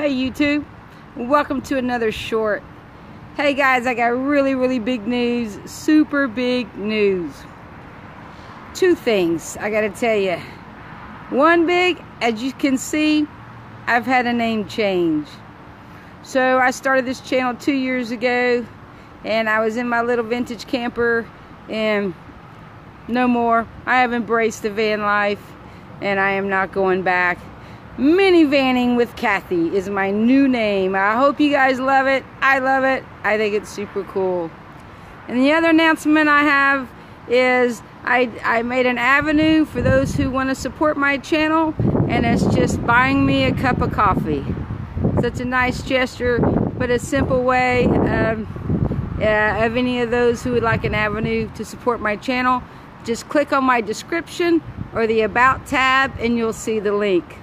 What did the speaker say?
Hey YouTube, welcome to another short. Hey guys, I got really, really big news, super big news. Two things I gotta tell you. One big, as you can see, I've had a name change. So I started this channel two years ago and I was in my little vintage camper and no more. I have embraced the van life and I am not going back. Minivanning with Kathy is my new name. I hope you guys love it. I love it. I think it's super cool. And the other announcement I have is I, I made an avenue for those who want to support my channel and it's just buying me a cup of coffee. Such a nice gesture, but a simple way um, uh, of any of those who would like an avenue to support my channel. Just click on my description or the About tab and you'll see the link.